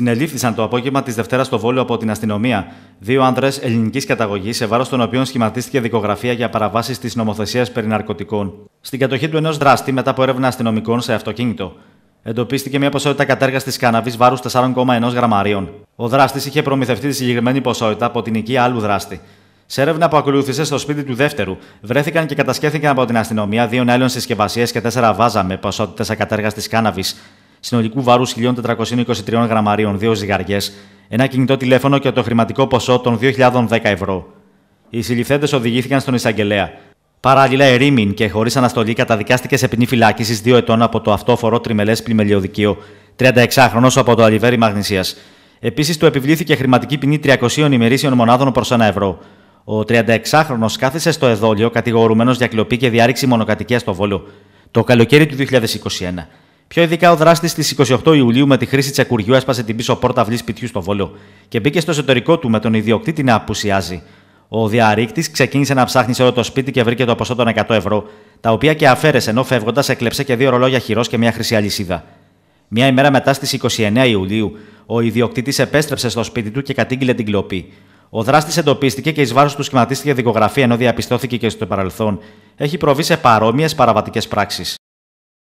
Συνελήφθησαν το απόγευμα της Δευτέρας στο Βόλιο από την αστυνομία δύο άνδρες ελληνικής καταγωγής, σε βάρος των οποίων σχηματίστηκε δικογραφία για παραβάσεις της νομοθεσίας περί ναρκωτικών. Στην κατοχή του ενός δράστη, μετά από έρευνα αστυνομικών σε αυτοκίνητο, εντοπίστηκε μια ποσότητα κατέργαστη κάναβης βάρους 4,1 γραμμαρίων. Ο δράστης είχε προμηθευτεί τη συγκεκριμένη ποσότητα από την οικία άλλου δράστη. Σε έρευνα που ακολούθησε στο σπίτι του δεύτερου, βρέθηκαν και κατασκέθηκαν από την αστυνομία δύο νέων συσκευασίες και τέσσερα βάζα με ποσότητες ακατέργαστη κάναβης συνολικού βάρου 1.423 γραμμαρίων, δύο ζυγαριές, ένα κινητό τηλέφωνο και το χρηματικό ποσό των 2.010 ευρώ. Οι συλληφθέντες οδηγήθηκαν στον εισαγγελέα. Παράλληλα, ερήμην και χωρίς αναστολή καταδικάστηκε σε ποινή φυλάκισης δύο ετών από το αυτόφορο τριμελές πλημελιωδικείο, 36χρονο από το Αλιβέρι Μαγνησίας. Επίσης, του επιβλήθηκε χρηματική ποινή 300 ημερήσεων μονάδων προς ένα ευρώ. Ο 36χρονο κάθισε στο εδόλιο κατηγορούμενο για κλοπή και διάρρηξη μονοκατοικίας στο Βόλο το καλοκαίρι του 2021. Πιο ειδικά, ο δράστης στι 28 Ιουλίου με τη χρήση τσακουριού έσπασε την πίσω πόρτα αυλής σπιτιού στο Βόλο και μπήκε στο εσωτερικό του με τον ιδιοκτήτη να απουσιάζει. Ο διαρρήκτης ξεκίνησε να ψάχνει σε όλο το σπίτι και βρήκε το ποσό των 100 ευρώ, τα οποία και αφαίρεσε ενώ φεύγοντας έκλεψε και δύο ρολόγια χειρός και μια χρυσή αλυσίδα. Μια ημέρα μετά στις 29 Ιουλίου, ο ιδιοκτήτης επέστρεψε στο σπίτι του και κατήγγειλε την κλοπή. Ο δράστης εντοπίστηκε και εις βάρος του σχηματίστηκε δικογραφία ενώ διαπιστώθηκε και στο παρελθόν έχει προβεί σε παρόμοιες παραβατικές πράξεις.